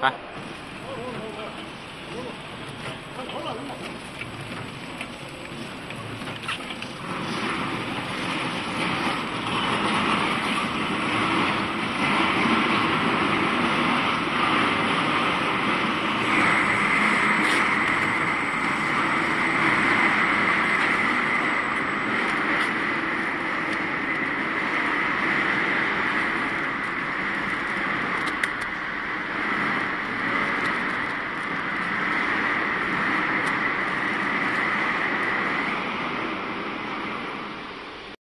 来。